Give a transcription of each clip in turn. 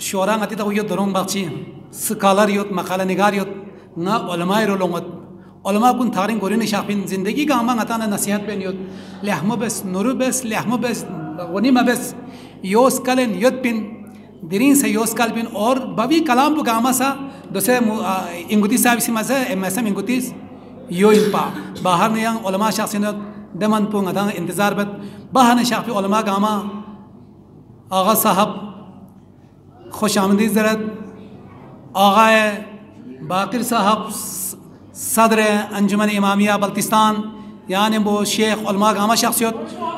شورا نتی تک یوت دوروم بخشی سکالر یوت مخالہ نگار یوت نہ علمائے رولومت علماء کن تھارن گورین شاپین زندگی گامہ نہ نصیحت پین یوت. لحمو بس، نورو لہم ویس لہم و بس. یوس کلن یوت پین درین سے یوس کل پین اور ببی کلام بو پاما سا دوسرے انگوتی صاحب سی مساسم انگوتی یو ان پا. بہار یوت علما پو پونگ انتظار بت بہار شافی علما گاما صاحب خوش آمدید زرد آقای باقر صاحب صدر انجمن امامیہ بلتستان یعنی وہ شیخ علماء گامہ شخصیت،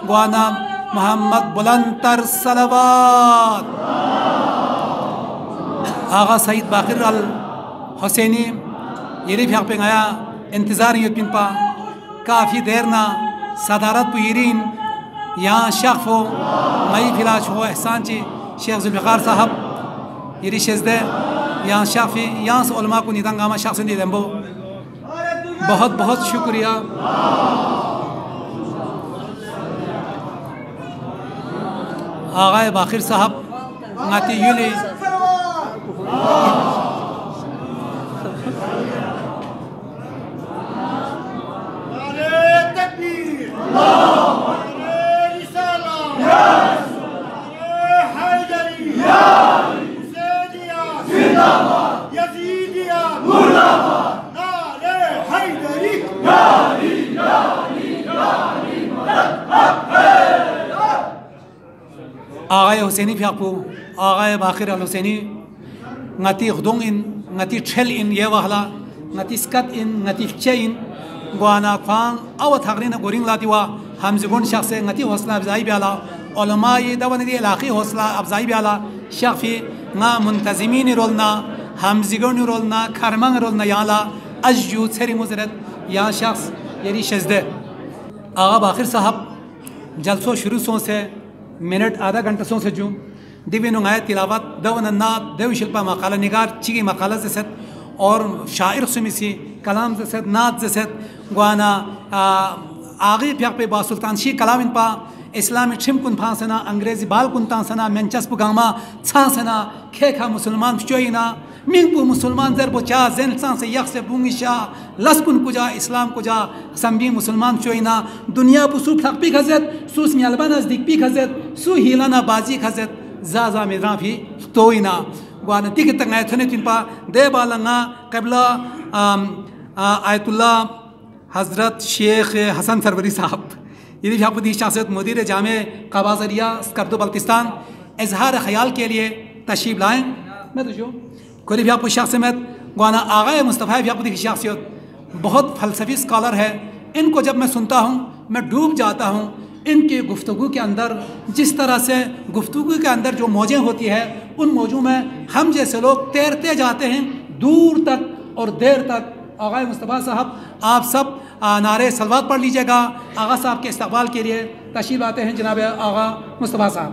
گوانا محمد بلندر صلوات. آغا سعید باقر الحسینی، یری پھیاق پہ آیا انتظار یت پن پا، کافی دیر نہ صدارت پو یرین یہاں شخف ہو، مئی فلاش ہو، احسان چی، شیخ ذوالفقار صاحب یری شزده یہاں شافی یہاں سے علماء کو نیدان گاما شخص نے دمبو بہت بہت شکریہ آغای باخر صاحب ناتی یولی آغای حسینی پیاپو آغای باخر Alhusaini ngati ghdong in ngati thel in ye wahla ngati skat in ngati che in gwana khwang aw thagrin goring lati wa hamzigon shakhse ngati hosla afzai biala ulama ye dawan di ilaqi hosla afzai biala shakhfi nga muntazimin rolna hamzigon rolna karmang rolna yala ajju tseri muzrat ya shakhs yeri shazde آغا باخر صاحب جلسوں شروع سو سے، minute آدھا گھنٹہ سو سے جو دیوی نغایت تلاوت، دو ننات دیو شلپا مقالہ نگار چیگی مقالہ سے ست اور شاعر سمیسی کلام سے ست نات سے ست گوانا آغی پیاق پہ با سلطان شی کلام ان پا اسلامی چھم کن پھان سنا انگریزی بال کن تان سنا منچسپ گاما چھان سنا کھے کھا مسلمان چوئی نا پو مسلمان زر بو چا زن سان سے یک سے بونگی شا لس کن کجا، اسلام کجا سنبی مسلمان چوئی نا دنیا پو سو پھلق پی خزت سو سمیالبا نزدیک پی خزت سو ہیلانا بازی خزت زازا میدران پی توئی نا گوانا تیک تک آیت تھنے تین پا۔ دے بالنگا قبلہ آیت اللہ حضرت شیخ حسن سروری صاحب۔ یہ بھی آپ شخصیت مدیر جامع قبازریہ اسکردو بلتستان، اظہار خیال کے لیے تشریف لائیں۔ میں تو جو کوئی بھی آپ شخصیت گوانا آغا مصطفیٰ بھی کی شخصیت بہت فلسفی اسکالر ہے۔ ان کو جب میں سنتا ہوں، میں ڈوب جاتا ہوں۔ ان کی گفتگو کے اندر، جس طرح سے گفتگو کے اندر جو موجیں ہوتی ہے ان موجوں میں ہم جیسے لوگ تیرتے جاتے ہیں۔ دور تک اور دیر تک۔ آغا مصطفیٰ صاحب، آپ سب نعرے سلوات پڑھ لیجیے گا۔ آغا صاحب کے استقبال کے لیے تشریف آتے ہیں، جناب آغا مصطفیٰ صاحب۔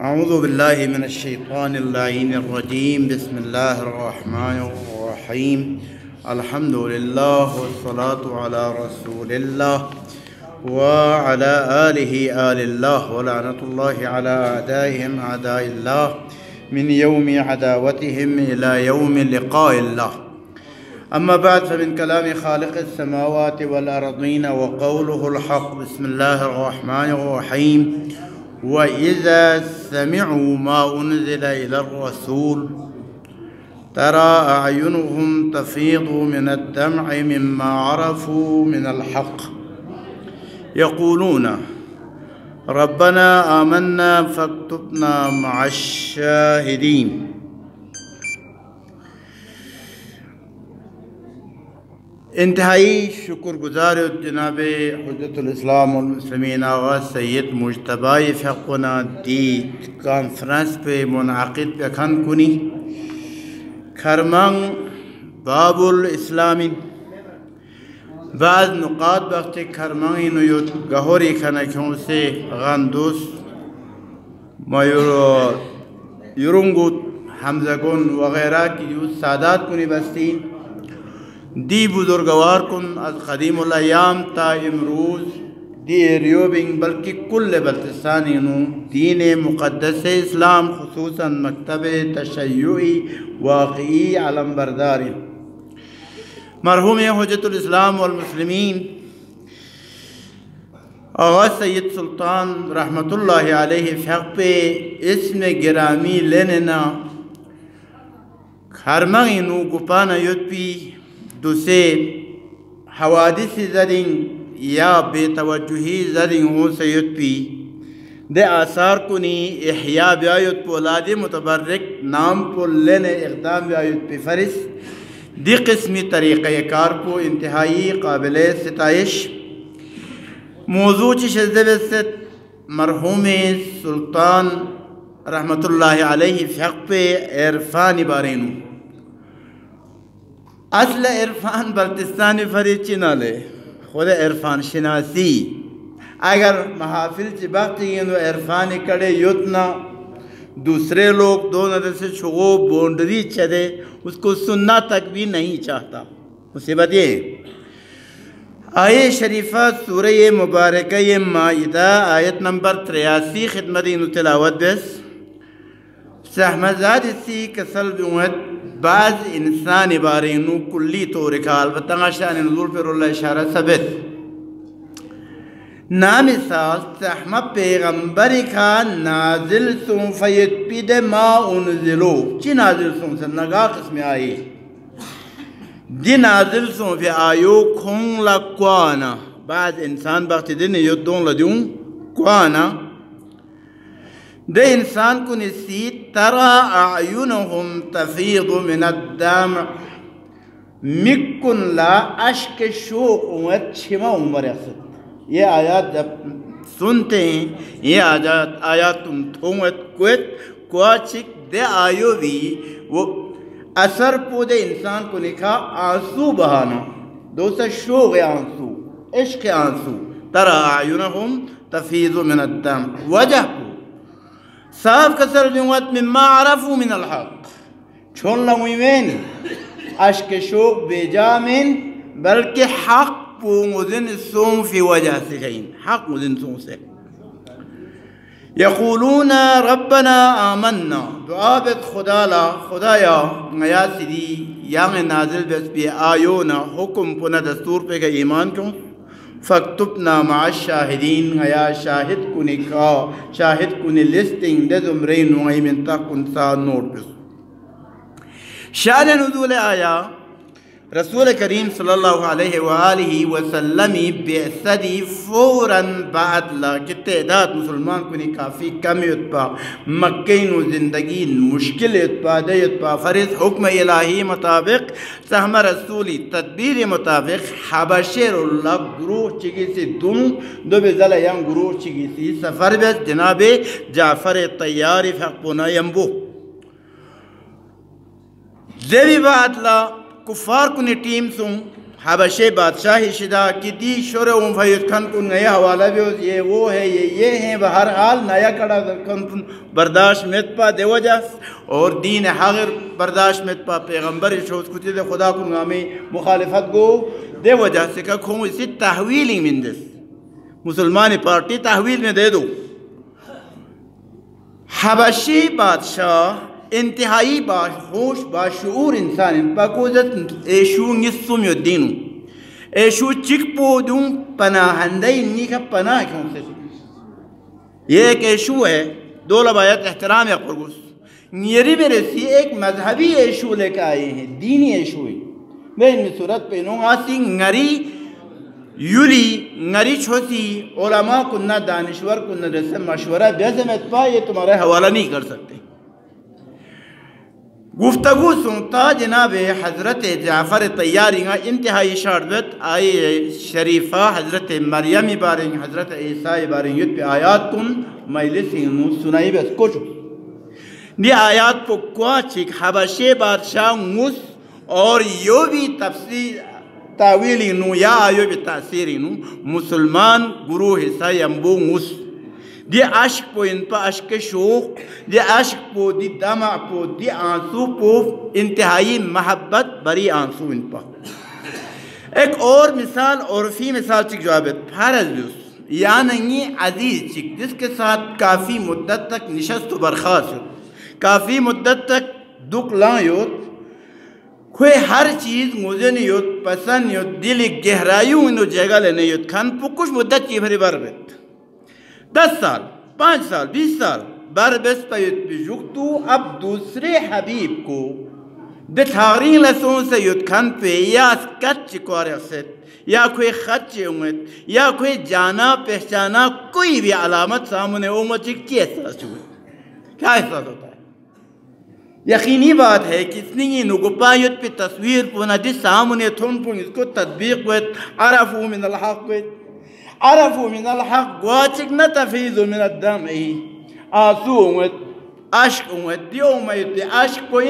اعوذ باللہ من الشیطان اللعین الرجیم، بسم اللہ الرحمن الرحیم۔ الحمد للہ والصلاة على رسول اللہ وعلى آله آل الله ولعنة الله على أعدائهم أعداء الله من يوم عداوتهم إلى يوم لقاء الله أما بعد فمن كلام خالق السماوات والأرضين وقوله الحق بسم الله الرحمن الرحيم وإذا سمعوا ما أنزل إلى الرسول ترى أعينهم تفيض من الدمع مما عرفوا من الحق. يقولون ربنا آمنا فاكتبنا مع الشاهدين. انتہائی شکر گزار جناب حجت الاسلام والمسلمین آغا سید مجتبائی فقنا دی کانفرنس پہ منعقد پہ کھن کنی۔ کھرمنگ باب الاسلامی بعض نقاط وقت کھرمنگی نیوت گہوری کھنکھوں سے غندوس میورو یرنگوت حمزگون وغیرہ کی یوت سادات کنی بستین۔ دی بزرگوار کن از قدیم الایام تا امروز دی ایریوبنگ بلکہ کل بلتستانی نو دین مقدس اسلام، خصوصاً مکتب تشیعی واقعی علم برداری. مرحوم حجت الاسلام والمسلمین، آغا سید سلطان رحمت اللہ علیہ فق پہ اسم گرامی لیننا، خرمغی نو گپانا یود پی دوسے حوادث زدین یا بے توجہی زدین ہو سید پی۔ دے آثار کنی احیاء بیایت پولادی متبرک، نام پول لینے اقدام بیایت پی فرس دی قسمی طریقہ کار کو انتہائی قابل ستائش۔ موضوع چی شزدے بست مرحوم سلطان رحمت اللہ علیہ فقہ پہ عرفان بارینو۔ اصل عرفان بلتستانی فرید چی نالے خود عرفان شناسی. اگر محافل چی باقی گئنو عرفانی کڑے یوتنا. دوسرے لوگ دو نظر سے چھگو بونڈری چدے، اس کو سننا تک بھی نہیں چاہتا. مصیبت یہ. آئے شریفہ سورہ مبارکہ معیدہ آیت نمبر تریاسی، خدمت انو تلاوت بس سحمزاد اسی کسل بیوت بعض انسان بارینو کلی طور کا البتہ شان نزول پر اللہ اشارہ ثبت. نامثال سحمہ پیغمبر کا نازل سن فید پید ما انزلو. چی نازل سن سے نگا قسم آئی. دی نازل سن فی آیو کھون لکوانا. بعض انسان بخت دن یدون لدیون کوانا. دے إنسان کو نسی ترا اعینہم تفیض من الدمع. مکن لا اشک شوق امت چھما عمر اقصد یہ آیات جب سنتے ہیں یہ آیات آیات تم تھومت کوئت کوچک دے آیو بھی وہ أثر پو دے إنسان کو لکھا آنسو بہانا دوسرا شوق آنسو عشق آنسو. ترا اعینہم تفیض من الدم وجہ کو سبب كسر بنوات مما عرفوا من الحق. چون لمويمين أشك شوق بجامن بلك حق مذن السوم في وجه سخين. حق مذن سوم سخين. يقولون ربنا آمنا. دعا بيت خدا لا خدایا نيا سيدي یا نازل بس بي آيونا. حكم پنا دستور پہ إيمان ایمان فاکتبنا مع الشاہدین، یا شاہد کنی کا شاہد کنی لسٹنگ دے زمرین نوائی من تا نوٹ بس شان نزول آیا رسول کریم صلی اللہ علیہ وآلہ وسلم بیعصدی فوراً بعد لا کہ تعداد مسلمان کنی کافی کمی اتپا مکین و زندگی مشکل اتپا دے اتپا فرض حکم الہی مطابق، سہم رسولی تدبیر مطابق حبشیر اللہ گروہ چگی سی دن، دو بزل یم گروہ چگی سی سفر بیس، جناب جعفر تیاری فقبنا یمبو زیبی بعد لا کفار کنی ٹیم سن، حبشے بادشاہی شدہ، کی دی شور اون فیت کھن کن نیا حوالہ بھی ہوتی یہ وہ ہے، یہ یہ ہیں بہر حال نیا کڑا کھن کن برداشت میت پا دے وجہ اور دین حاغر برداشت میت پا پیغمبر شوز کتی دے خدا کن گامی مخالفت گو دے وجہ سے کہ کھون اسی تحویلی من دس مسلمانی پارٹی تحویل میں دے دو۔ حبشی بادشاہ انتہائی باہوش باشعور انسان پاکوزت ایشو نصم یدینو ایشو چک پودوں پناہندہ انی کا پناہ کیوں سے؟ یہ ایک ایشو ہے، دو لبایت احترام یا قرگوس نیری میرے سی ایک مذہبی ایشو لے کے آئے ہیں، دینی ایشو ہے میں ان میں صورت پہنوں آسی نگری یولی نگری چھوتی علماء کنہ دانشور کنہ رسم مشورہ بیزم اتپا یہ تمہارے حوالہ نہیں کر سکتے۔ گفتگو سنتا جناب حضرت جعفر تیاری گا انتہائی شاردت آئی شریفہ حضرت مریمی باریں حضرت عیسیٰ باریں یت پہ آیات کن مجلسی نو سنائی بس کچھ دی آیات پو کوا چک حبشے بادشاہ موس اور یو بھی تفسیر تاویلی نو یا آیو بھی تاثیری نو مسلمان گروہ حصہ یمبو موس۔ دی عشق پو ان پا عشق شوق، دی عشق پو دی دمع پو دی آنسو پو انتہائی محبت بری آنسو ان پا۔ ایک اور مثال، عرفی مثال چک جوابت پھارز بیوس یا نہیں عزیز چک، جس کے ساتھ کافی مدت تک نشست و برخاست ہو۔ کافی مدت تک دکھ لان یوت کوئی ہر چیز مجھے یوت، پسند یوت، دل گہرائیوں انو جگہ لینے یوت۔ کھان پو کچھ مدت چی بھری بر بیت۔ دس سال، پانچ سال، بیس سال، بر بیس پیت بیجوکتو اب دوسرے حبیب کو۔ بتھارین لسون سے یوت کھان پہ یا اسکت چکوار اکسیت یا کوئی خط چی امت یا کوئی جانا پہچانا کوئی بھی علامت سامنے امت چی کی احساس ہوئے کیا احساس ہوتا ہے؟ یقینی بات ہے کہ اس نے یہ نگپایت پہ تصویر پونا جس سامنے تھن پون اس کو تطبیق ویت عرفو من الحق ویت عرفوا من الحق واتك نتفيذ من الدمع آسومت عشق ومت يوم يتي عشق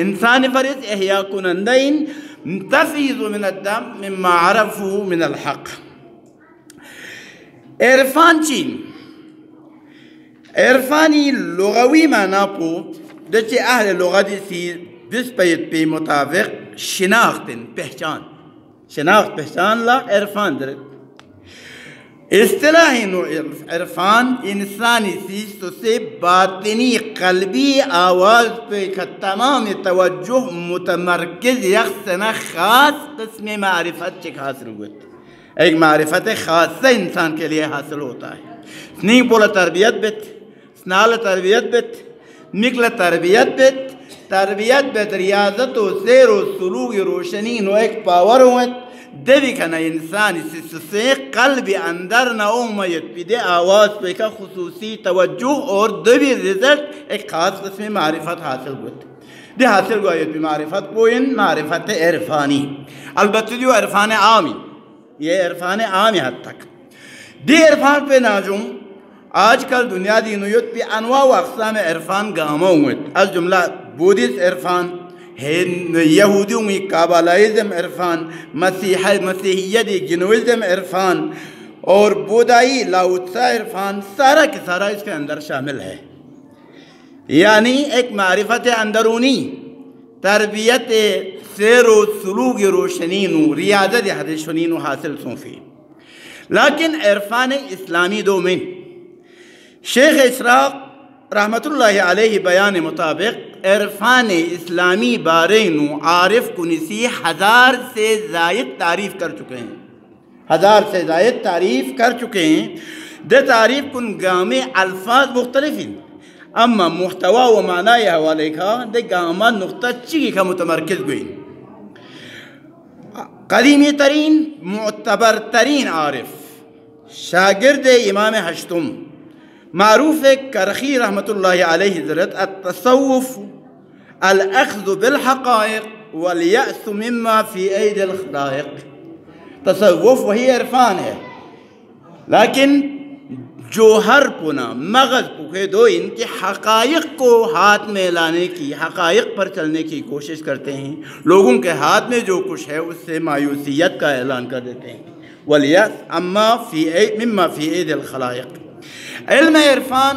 لذت انسانی فرس احیاء کنندین تفیض من الدم مما عرفو من الحق. عرفان چین عرفانی لغوی معنی پو دچے اہل لغتی سی بس پیت پی مطابق شناخت پہچان شناخت پہچان لا عرفان درد. اصطلاح عرفان انسانی سیست سے باطنی قلبی آواز پہ کا تمام توجہ متمرکز یکسنا خاص قسم معرفت چک حاصل ہوئے ایک معرفت خاصہ انسان کے لیے حاصل ہوتا ہے۔ سنی بولا تربیت بیت، سنال تربیت بیت مکل تربیت بیت تربیت بیت ریاضت و سیر و سلوک روشنی نو ایک پاور ہوئے دبی کنا انسان سے قلب اندر نہ اومیت پی آواز پہ کا خصوصی توجہ اور دبی رزلٹ ایک خاص قسم معرفت حاصل ہوت دے حاصل ہوا معرفت پوین معرفت عرفانی. البتہ جو عرفان عامی. یہ عرفان عامی حد تک دی عرفان پہ ناجم آج کل دنیا دی نویت پہ انواع و اقسام عرفان گاما ہوئے از جملہ بودھس عرفان یہودیوں کابالائزم عرفان. مسیح مسیحیت جنوزم عرفان. اور بودائی لاؤتسا عرفان. سارا کے سارا اس کے اندر شامل ہے. یعنی ایک معرفت اندرونی. تربیت سیر و سلوک روشنین ریاضت حدشنین حاصل صوفی. لیکن عرفان اسلامی دو میں شیخ اسراق رحمت اللہ علیہ بیان مطابق، عرفان اسلامی بارے نو عارف کنسی ہزار سے زائد تعریف کر چکے ہیں۔ ہزار سے زائد تعریف کر چکے ہیں۔ دے تعریف کن گام الفاظ مختلف ہیں اما محتوا و معنی حوالے کا، دے گاما نقطہ چگی کا متمرکز گئی قدیمی ترین، معتبر ترین عارف، شاگرد امام ہشتم۔ معروف کرخی رحمت اللہ علیہ حضرت التصوف الاخذ بالحقائق والیأس مما فی عید الخلائق. تصوف وہی عرفان ہے۔ لیکن جوہر پنا مغز پوکھے دو، ان کے حقائق کو ہاتھ میں لانے کی، حقائق پر چلنے کی کوشش کرتے ہیں۔ لوگوں کے ہاتھ میں جو کچھ ہے، اس سے مایوسیت کا اعلان کر دیتے ہیں۔ ولیس اما فی مما فی عید الخلائق۔ علم عرفان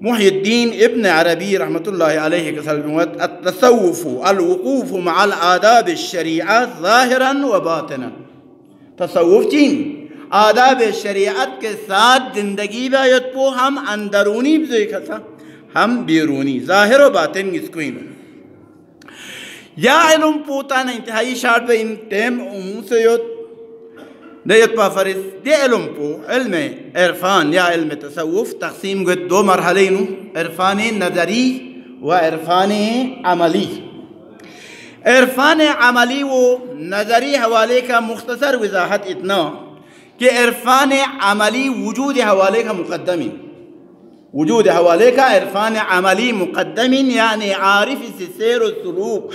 محی الدین ابن عربی رحمت اللہ علیہ کے التصوف الوقوف مع العداب الشریعت ظاہرا و باطنا۔ تصوف چین؟ آداب شریعت کے ساتھ زندگی بایت پو ہم اندرونی بزوی کسا ہم بیرونی، ظاہر و باطن اس کو یا علم پوتا نا انتہائی شارٹ پہ ان ٹیم امون سے یوت۔ دیت پا فرس دی علم پو، علم عرفان، یا علم تصوف، تقسیم گوت دو مرحلینو عرفان نظری و عرفان عملی۔ عرفان عملی و نظری حوالے کا مختصر وضاحت اتنا کہ عرفان عملی وجود حوالے کا مقدمی وجود حواليك عرفان عملي مقدم يعني عارف سير السلوك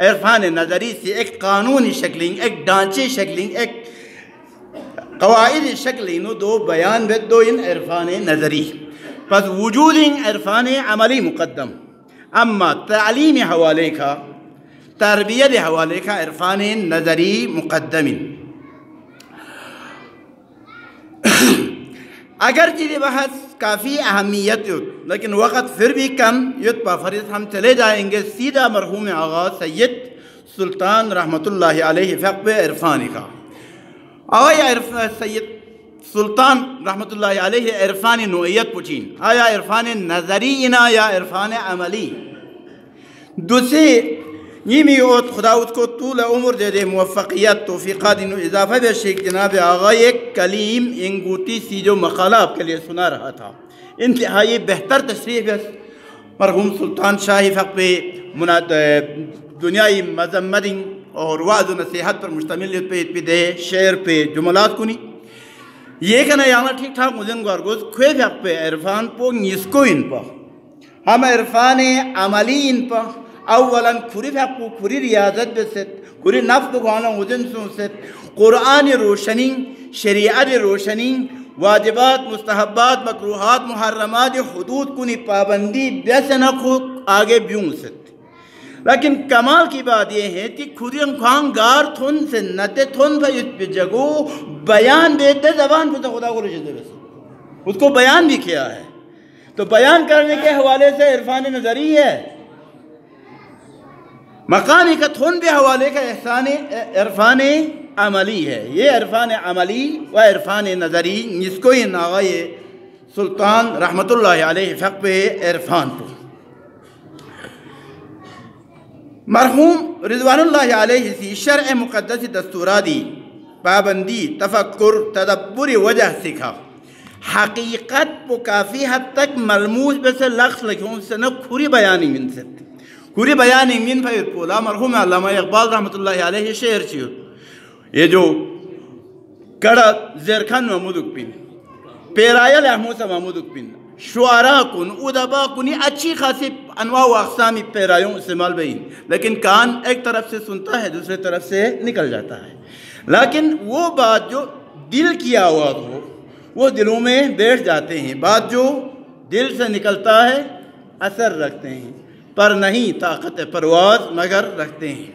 عرفان نظری سے ایک قانونی شکلنگ ایک ڈانچے شکلنگ ایک قواعد شکلنگ دو بیان بد دو ان عرفان نظری پس وجود ان عرفان عملی مقدم. أما تعلیم حوالے کا تربیت حوالے کا عرفان نظری مقدم اگر چیز بحث کافی اہمیت یت لیکن وقت پھر بھی کم یت فرض ہم چلے جائیں گے سیدھا مرحوم آغاز سید سلطان رحمۃ اللہ علیہ فقب عرفان کا۔ آیا سید سلطان رحمۃ اللہ علیہ عرفان نوعیت پوچھین۔ آیا عرفان نظری انا یا عرفان عملی؟ دوسرے یہ می اوت خدا اس کو طول عمر دے دے موفقیت توفیقات انو اضافہ بے شیخ جناب آغا ایک کلیم انگوٹی سی جو مقالہ آپ کے لیے سنا رہا تھا۔ انتہائی بہتر تشریف ہے۔ مرحوم سلطان شاہی فق پہ دنیای مذمت اور وعظ و نصیحت پر مشتمل پہ پہ دے شعر پہ جملات کنی۔ یہ کہنا یہاں ٹھیک ٹھاک مجھن گوارگوز کھوے فق پہ عرفان پو نسکو ان پا۔ ہم عرفان عملی ان پا۔ اولا کھری فقو کھری ریاضت بست کھری نفت گوانا وزن سنست قرآن روشنی شریعت روشنی واجبات، مستحبات مکروحات محرمات، حدود کنی پابندی بیس نخو آگے بیوں ست لیکن کمال کی بات یہ ہے کہ خودیم خوان گار تھن سے نتے تھن بھائیت پہ جگو، بیان دیتے زبان پہ خدا کو رجدے بس. اس کو بیان بھی کیا ہے. تو بیان کرنے کے حوالے سے عرفان نظری ہے مقامی کا تھن بھی حوالے کا احسان عرفان عملی ہے۔ یہ عرفان عملی و عرفان نظری جس کو یہ ناغی سلطان رحمت اللہ علیہ فقب عرفان تو مرحوم رضوان اللہ علیہ سی شرع مقدس دستورادی پابندی، تفکر، تدبر وجہ سکھا۔ حقیقت کو کافی حد تک ملموس بس لخص لکھوں سے نہ کھوری بیانی من سکتے کوری بیان من فیت پولا مرحوم علامہ اقبال رحمت اللہ علیہ شعر چیو۔ یہ جو کڑا زیرخان محمودک پین پیرائل احموسا محمودک پین شعراء کن، ادبا کنی اچھی خاصی انواع و اقسامی پیرائیوں استعمال بین لیکن کان ایک طرف سے سنتا ہے، دوسرے طرف سے نکل جاتا ہے۔ لیکن وہ بات جو دل کی آواز ہو، وہ دلوں میں بیٹھ جاتے ہیں، بات جو دل سے نکلتا ہے، اثر رکھتے ہیں۔ پر نہیں طاقت پرواز مگر رکھتے ہیں۔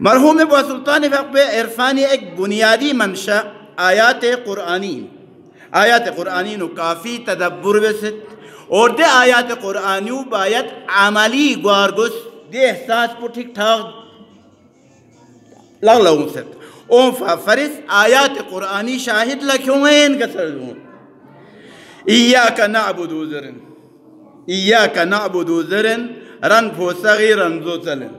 مرحوم ابو سلطان فقب عرفانی ایک بنیادی منشا آیات قرآنی۔ آیات قرآنی نو کافی تدبر بست اور دے آیات قرآنیو باید عملی گوارگس دے احساس پر ٹھیک ٹھاک لگ لگوں ست اون فرس، آیات قرآنی شاہد لکھوں ہیں، ان کا سرزون ایاک نعبدو ذرن۔ إياك نعبد ذرن رن فو صغيرا ذو تلن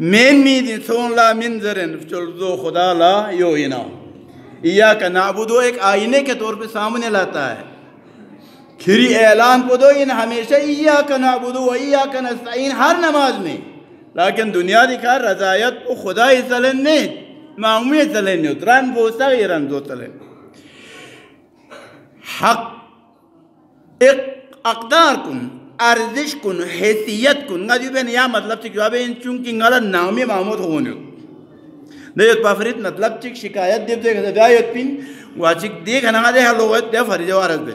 من ميدين سون لا من ذرن فچل ذو خدا لا یو إياك نعبدو ایک آئینے کے طور پہ سامنے لاتا ہے. کھری اعلان کو ان ہمیشہ إياك نعبدو و إياك نستعین ہر نماز میں. لیکن دنیا دکھا رضایت کو خدا ہی سلن معمومی سلن نہیں رن فو صغيرا ذو تلن حق، ایک اقدار کن ارزش کن حیثیت کن نگا دیو بین یا مطلب چک جواب این چونکی نگا نامی محمود ہونیو دیت پافرید مطلب چک شکایت دیو دیکھ دیو دیت پین۔ واچک دیکھ نگا دے حلوت دیو فرید وارد بے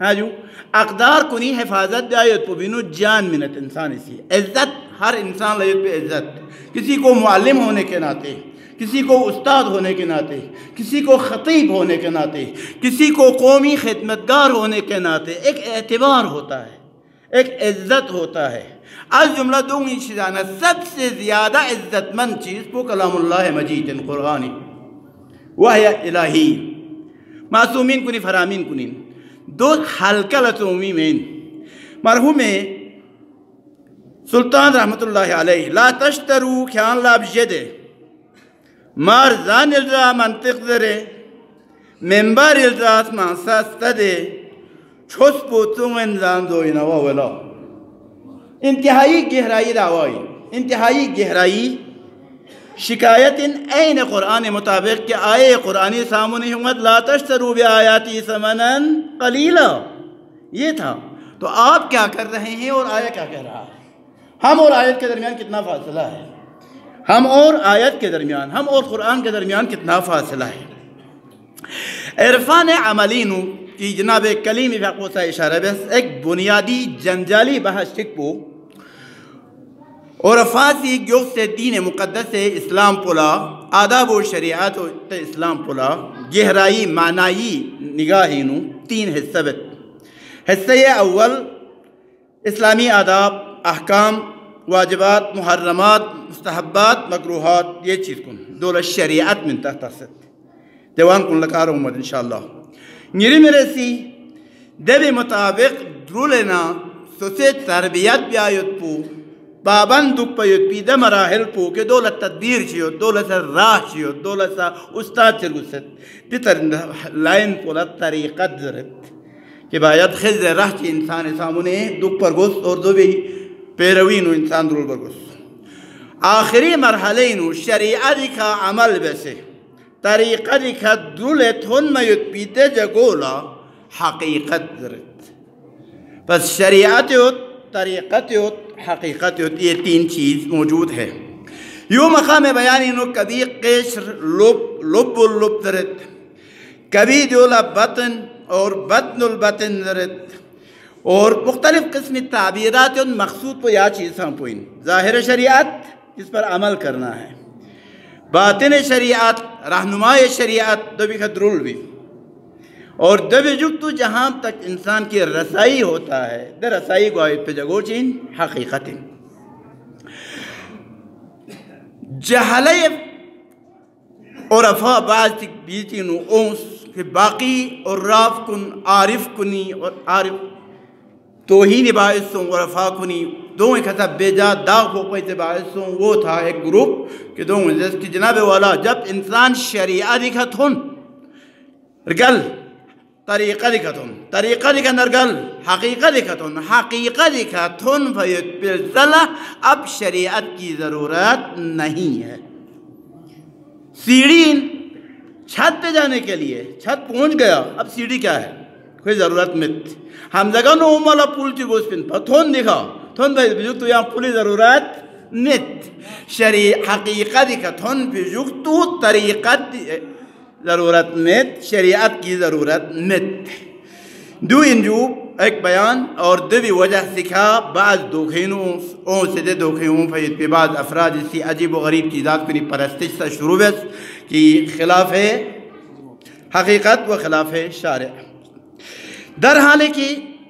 ہاں جی، جو اقدار کنی حفاظت دیت پو بینو جان منت انسان اسی۔ عزت، ہر انسان لیت پہ عزت۔ کسی کو معلم ہونے کے ناتے کسی کو استاد ہونے کے ناطے، کسی کو خطیب ہونے کے ناطے، کسی کو قومی خدمتگار ہونے کے ناطے ایک اعتبار ہوتا ہے، ایک عزت ہوتا ہے۔ از جملہ دونگی چیزانا سب سے زیادہ عزت مند چیز پو کلام اللہ مجید قرآنی وحی الہی۔ معصومین کنی، فرامین کنی۔ دو حلقہ لطومی میں مرحوم سلطان رحمت اللہ علیہ، لا تشترو کھیان لاب جدے مار زان الزا منطق دره منبر الزا اسمان سسته ده چوس پوتون انزان دوینا و ولا۔ انتہائی گہرائی دعوائی انتہائی گہرائی شکایت ان این قرآن مطابق کہ آئے قرآن سامن حمد لا تشترو بی آیاتی سمنن قلیلا۔ یہ تھا۔ تو آپ کیا کر رہے ہیں اور آیا کیا کہہ رہا ہے؟ ہم اور آیت کے درمیان کتنا فاصلہ ہے؟ ہم اور آیت کے درمیان، ہم اور قرآن کے درمیان کتنا فاصلہ ہے؟ عرفان عملی نو کی جناب کلیم فقو سا اشارہ بس ایک بنیادی جنجالی بحث شکو اور افاسی گیو سے دین مقدس سے اسلام پلا، آداب و شریعت و اسلام پلا، گہرائی، معنائی نگاہی نو تین حصہ بت۔ حصہ اول، اسلامی آداب، احکام، واجبات، محرمات مستحبات مكروهات يتشيت كن دول الشريعات من تحت ست دوان كن لك أمد إن شاء الله. نيري مرسي دبي مطابق درولنا سوسيت تربيات بيايت بو بابان دک پیوت پی د مراحل پو کې دولت تدبیر چیو سا راه چیو دولت استاد چلوست د تر لائن پولا طریقه درت. کې باید خز راه چې إنسان سامونه دک پر گوست اور دو دوی پیروینو إنسان درول پر گوست آخری مرحلے نو شریعت کا عمل بسے طریقت کا دولت ہن میوت پیتے جگولا حقیقت زرد پس شریعت یوت طریقت یوت حقیقت ہوتی ہے تین چیز موجود ہے یوں مقام بیانی نو کبھی قشر لب لب اللب درد. کبھی دولا بطن اور بطن البطن درد. اور مختلف قسم تعبیرات ان مقصود پہ یا چیز ہم پوئن ظاہر شریعت جس پر عمل کرنا ہے۔ باطن شریعت رہنمائی شریعت دو بھی خدرول بھی۔ اور دب تو جہاں تک انسان کی رسائی ہوتا ہے۔ در رسائی کو پہ جگو چین حقیقت جہلے اور افا بعض تک بیتی اونس کہ باقی اور راف کن، عارف کنی اور عارف توہین باعثوں اور افا کنی۔ دو ایک حساب بے جا داغ ہو پہتے باعثوں وہ تھا ایک گروپ کہ دو جس کی جناب والا، جب انسان شریعہ دکھا تھن رگل، طریقہ دکھتن طریقہ دکھا نرگل حقیقہ دکھتن حقیقہ دکھتن فیت بالزلہ اب شریعت کی ضرورت نہیں ہے۔ سیڑھی چھت پہ جانے کے لیے، چھت پہنچ گیا، اب سیڑھی کیا ہے؟ کوئی ضرورت مت۔ ہم جگہ نو امالا پول چی گوش پن پا تھون دکھا۔ تھون بھائی بجو تو یہاں پولی ضرورت مت شریع حقیقہ دکھا تھون بجو تو طریقت ضرورت مت شریعت کی ضرورت مت دو انجو ایک بیان اور دو بھی وجہ سکھا بعض دوکھینوں اون سے دے دوکھینوں فید پہ بعض أفراد اسی عجیب و غریب چیزات کنی پرستش سا شروع بس کی خلاف حقیقت و خلاف شارع. در حال کی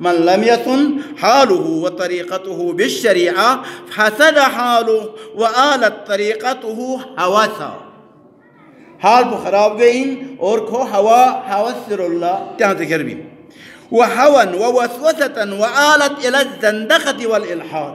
من لم يكن حاله وطريقته بالشريعة فسد حاله وآلت طريقته هوسا حال بخراب بين أوركو هوا هوا سر الله تهت كربي وهوا ووسوسة وآلت إلى الزندقة والإلحاد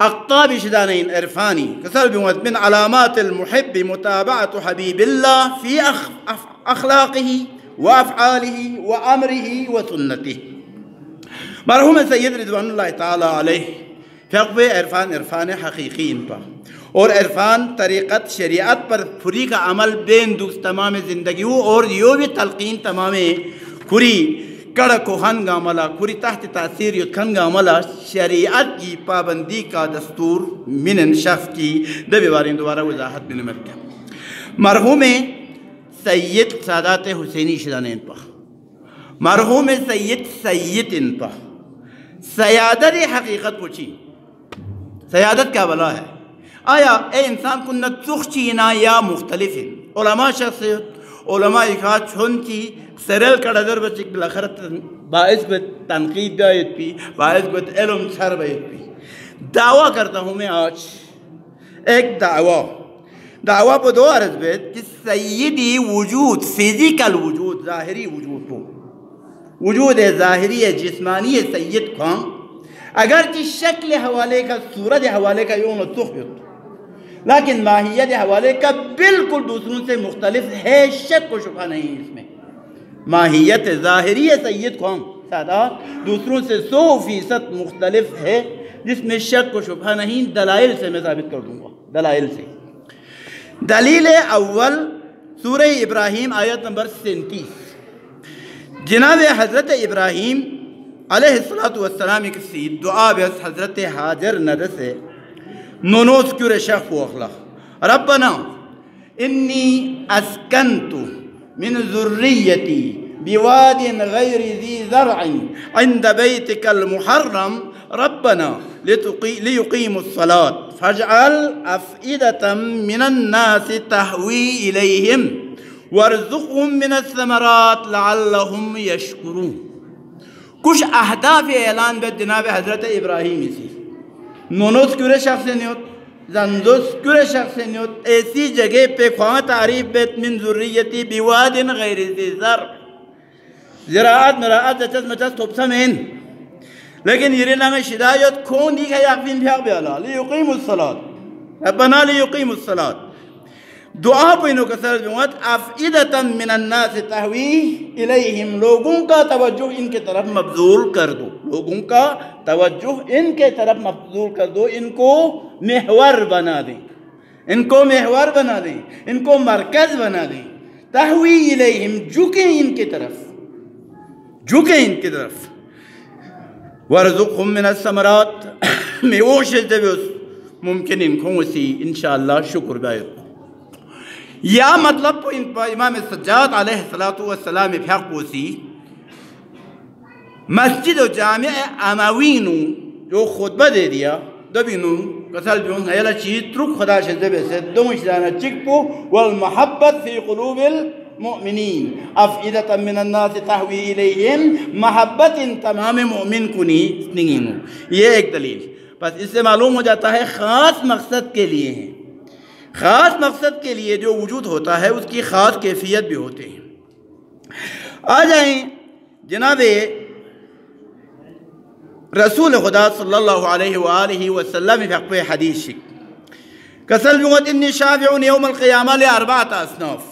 أقطاب شدانين إرفاني. كسلب من علامات المحب متابعة حبيب الله في أخ... أف... أخلاقه وأفعاله وأمره وسنته. مرحوم سيد رضوان الله تعالى عليه. فقو إرفان إرفان حقیقی ان اور عرفان طریقت شریعت پر پوری کا عمل بین دوست تمام زندگی ہو اور یو بھی تلقین تمام کری کڑ کو ہن گا عملہ کھری تحت تاثیر یو عملہ شریعت کی پابندی کا دستور من شخص کی دبی بارین دوبارہ وضاحت بن مرکہ مرحوم سید سادات حسینی شدانین پر مرحوم سید سید ان پر سیادت حقیقت پوچھی سیادت کیا بلا ہے آیا اے انسان کو نتسخ چینا یا مختلف علماء شخصیت علماء کا چھنچی سرل کڑدر بچک بالاخر باعث بت تنقید بیت پی، باعث بت علم سر بیت پی۔ دعویٰ کرتا ہوں میں آج ایک دعویٰ۔ دعویٰ پہ دو عرض بیت کہ سیدی وجود فیزیکل وجود، ظاہری وجود کو وجود ظاہری جسمانی سید کو اگرچہ شکل حوالے کا، صورت حوالے کا یوں تخبت لیکن ماہیت حوالے کا بالکل دوسروں سے مختلف ہے، شک و شبہ نہیں اس میں۔ ماہیت ظاہری سید قوم سادات دوسروں سے سو فیصد مختلف ہے، جس میں شک و شبہ نہیں، دلائل سے میں ثابت کر دوں گا۔ دلائل سے۔ دلیل اول، سورہ ابراہیم، آیت نمبر سینتیس۔ جناب حضرت ابراہیم علیہ السلام کسی دعا بس حضرت حاجر ندسے نونوس کیور شخ و اخلاق ربنا انی اسکنتو من ذريتي بواد غير ذي زرع عند بيتك المحرم. ربنا ليقيموا الصلاة. فاجعل أفئدة من الناس تهوي إليهم وارزقهم من الثمرات لعلهم يشكرون. کچھ اہداف إعلان بے جناب حضرت ابراہیم اسی نونوس کیورے شخص نہیں زندوس کر شخص نیوت ایسی جگہ پہ خواہ تعریف بیت من ذریتی بیواد غیر زر زراعت مراعت جچس مچس توبسا مین۔ لیکن یہ نام شدایت کون دیکھا کہ یقین بھیاق بیالا لیقیم الصلاة۔ ربنا لیقیم الصلاة۔ دعا پینو کسر جمعت افئدتا من الناس تحوی الیہم، لوگوں کا توجہ ان کے طرف مبزول کر دو۔ لوگوں کا توجہ ان کے طرف مبزول کر دو، ان کو محور بنا دیں ان کو محور بنا دیں ان کو مرکز بنا دیں تحوی الیہم، جھکیں ان کے طرف۔ جھکیں ان کی طرف۔ ورزقهم من السمرات میں وہ ممکن ان کو اسی انشاءاللہ شکر باید یا مطلب امام سجاد علیہ السلام پھیق پوسی، مسجد و جامع اموینو جو خطبہ دے دیا دبینو کسل بیون ایلا چیز ترک خدا شده بیسے دوم شدانا چکپو والمحبت فی قلوب المؤمنین، افئدتا من الناس تحوی الیہم، محبت تمام مؤمن کنی نگینو۔ یہ ایک دلیل۔ بس اس سے معلوم ہو جاتا ہے خاص مقصد کے لیے ہیں خاص مقصد کے لیے جو وجود ہوتا ہے، اس کی خاص کیفیت بھی ہوتے ہیں آ جائیں جناب رسول خدا صلی اللہ علیہ وآلہ وسلم حق حدیث کسل بغت انی شافعون یوم القیامہ لاربعت اصناف۔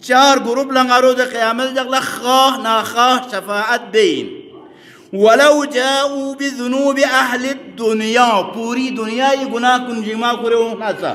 چار گروپ لنگا روز قیامت جگل خواہ ناخواہ شفاعت بین ولو جاؤوا بذنوب اہل الدنیا، پوری دنیا یہ گناہ کنجیما کرے ناسا۔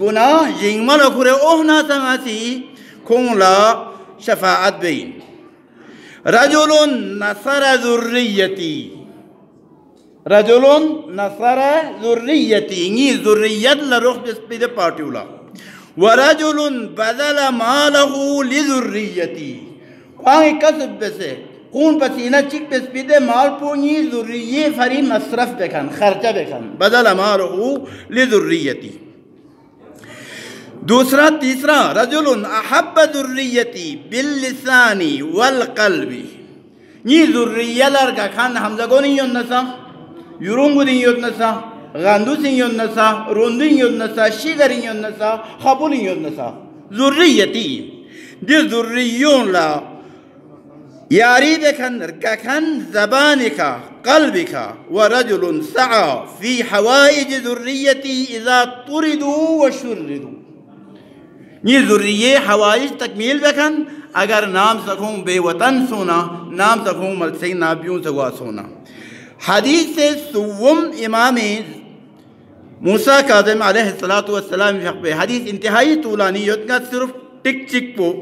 گناه جنگمل کره اوه ناتماتی کنلا شفاعت بین. رجل نصر ذریتی. رجل نصر ذریتی اینی ذریت لروخ دست پیده پاٹیولا و رجل بذل ماله لذریتی. وانگی کسب بسه. خون پسینہ چک پس پیدے مال پونی ذریعی فری مصرف بکن خرچہ بکن. بدل مالہو لذریتی. دوسرا تیسرا رجل احب ذریتی باللسانی والقلبی نی ذریعی لرگا گو نہیں یون نسا یورونگو دین یون نسا غاندو سین یون نسا روندین یون نسا شیگرین یون نسا خبولین یون نسا. ذریتی. دی ذریون لا یاری بکن رککن زبانك قلبك ورجل سعى في حوائج ذريتي إذا طردوا وشردوا. یہ ذریعے حوائج تکمیل بکن اگر نام سکھوں بے وطن سونا نام سکھوں ملسین نابیوں سگوا سونا. حدیث سے سوم امام موسیٰ قادم علیہ السلام حدیث انتہائی طولانیت کا صرف ٹک چک پو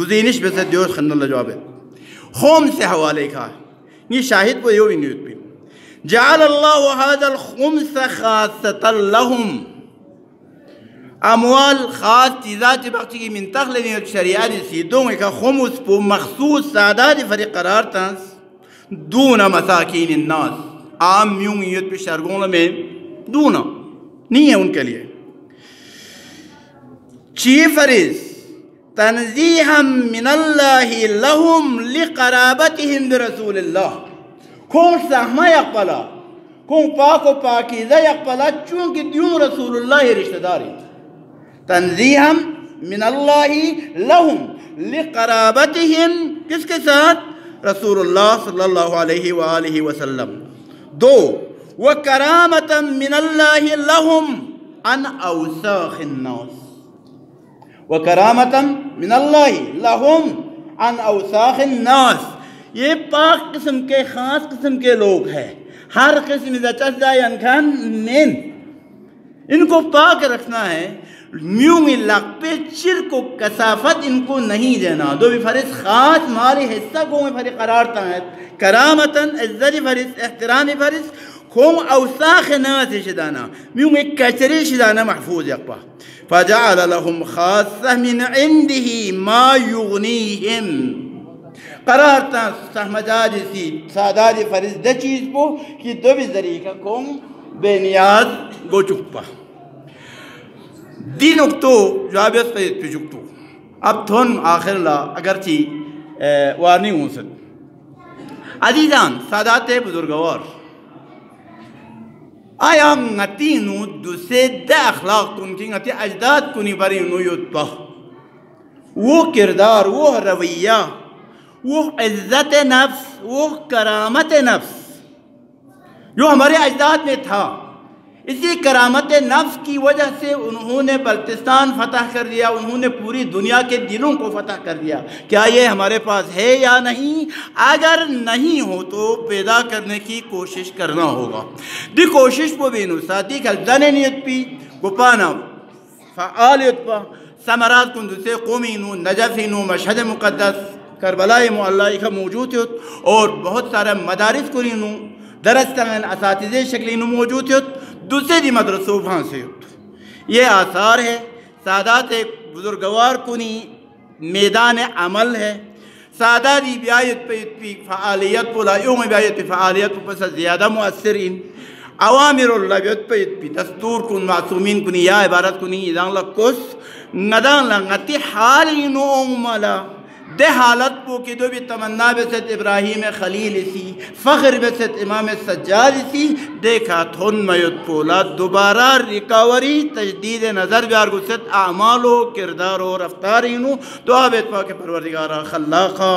گزینش بے سے دیوش خندل اللہ جواب ہے خمس حوالے کا یہ شاہد کو یوں نیوت بھی جعل اللہ هذا الخمس خاصتا لهم۔ اموال خاص چیزات بخشی کی منتق لینی ایک شریعت سیدوں ایک خمس پو مخصوص سعداد فریق قرار تنس۔ دون مساکین الناس۔ عام یوں یوت پہ شرگون میں۔ دون۔ نہیں ہے ان کے لیے۔ چی فریض۔ تنزيها من الله لهم لقرابتهم برسول الله. كون سهما يقبلا كون پاک و پاکیزہ يقبلا چونکہ دیون رسول اللہ رشتہ داری تنزیحا من اللہ لهم لقرابتهم کس کے ساتھ رسول اللہ صلی اللہ علیہ وآلہ وسلم. دو وکرامتا من اللہ لهم عن أوساخ الناس. وکرامتا من اللہ لہم عن اوساخ الناس۔ یہ پاک قسم کے، خاص قسم کے لوگ ہیں۔ ہر قسم زچہ انکھان نین ان کو پاک رکھنا ہے۔ میوں میں پہ چرک و کسافت ان کو نہیں دینا۔ دو بھی فرس خاص مالی حصہ کو میں فرس قرارتا ہے۔ کرامتاً عزت فرس احترام فرس هم أوساخ ناس شدانا. ميوم كشري شدانا محفوظ يقبا. فجعل لهم خاصة من عنده ما يغنيهم. قرار تا سهمداری سی ساداری فرزده چیز بو که دو بزری که کم به نیاز گو چکپا دی نکتو جوابی پیت پی اب تون آخر لا اگر چی آه، وارنی ہوں سن. عزیزان سادات بزرگوار. آیا ngati nu duse da akhlaq kun ki ngati ajdad kuni bari nu وہ کردار، وہ رویہ، وہ عزت نفس، وہ کرامت نفس. جو ہمارے اجداد میں تھا اسی کرامت نفس کی وجہ سے انہوں نے بلتستان فتح کر دیا، انہوں نے پوری دنیا کے دلوں کو فتح کر دیا۔ کیا یہ ہمارے پاس ہے یا نہیں؟ اگر نہیں ہو تو پیدا کرنے کی کوشش کرنا ہوگا۔ دی کوشش کو بھی نسا دی کل نیت پی گپانا فعالیت پا سمرات کن دوسرے قومی نو نو، مشہد مقدس، کربلا معلّہ کا موجود ہو اور بہت سارا مدارس کو نو درستان اساتذہ شکلی نو موجود ہو دوسرے دی مدرسوں وہاں سے یہ آثار ہے۔ سادات بزرگوار کنی میدان عمل ہے۔ سادہ دی بیایت پہ فعالیت پولا یوم بیایت پہ فعالیت پہ زیادہ مؤثرین۔ عوامر اللہ بیت پہ پی دستور کن معصومین کنی یا عبارت کنی ادان لکس ندان لنگتی حالی نو امالا دے حالت پو کی دو بھی تمنا بسیت ابراہیم خلیل سی، فخر بسیت امام سجاد اسی دیکھا تھن میت پولا دوبارہ ریکاوری، تجدید نظر بیار گسیت اعمال و کردار و رفتارینو دعا بیت پاک پروردگارا خلاقا.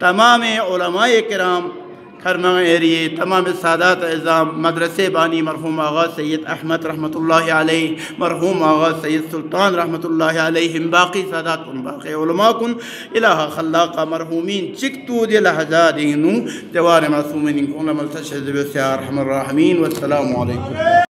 تمام علماء کرام خرمہ ایریے تمام سادات اعظام مدرسے بانی مرحوم آغا سید احمد رحمت اللہ علیہ، مرحوم آغا سید سلطان رحمت اللہ علیہ باقی سادات کن، باقی علماء کن، الہ خلاق مرحومین چکتو دی لحظات جوار معصومین کن ملتشہد بسیار رحم الرحمین، والسلام علیکم.